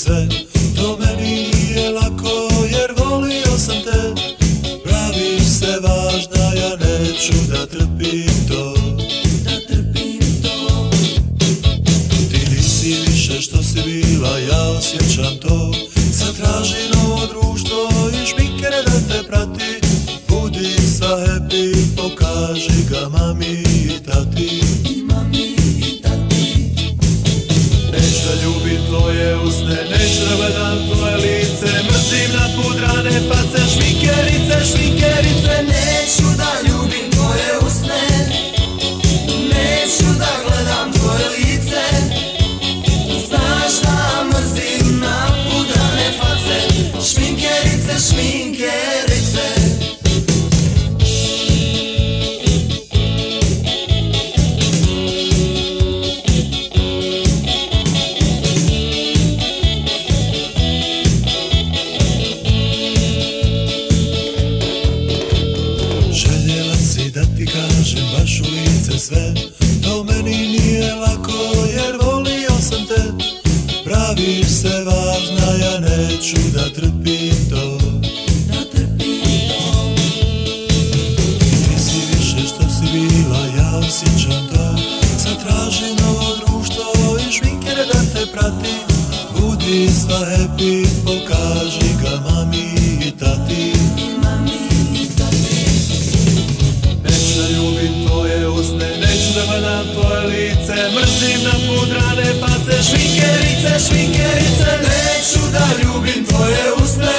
sve To meni nije lako jer volio sam te. Praviš se važna, ja neću da trpim to. Da trpim to. Ti nisi više što si bila, ja osjećam to. Sad traži novo društvo i šminkere da te prati. Budi sa happy, pokaži ga mami Ljubim tvoje usne, gledam tvoje lice Mrzim napudrane face, baš u lice sve. To meni nije lako jer volio sam te. Praviš se važna, ja neću da trpim to. Da trpim to. Ti si više što si bila, ja osjećam to. Sad traži novo društvo i šminkere da te prati Budi sva happy, pokaži gledam tvoje lice Mrzim napudrane face, šminkerice, šminkerice. Neću da ljubim tvoje usne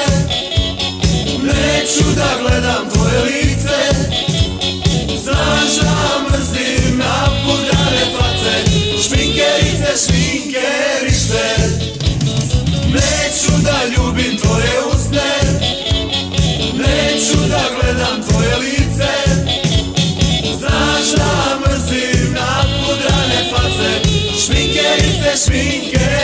Neću da gledam tvoje lice. Znaš da mrzim napudrane face Šminkerice, šminkerice. Neću da ljubim tvoje usne Deswegen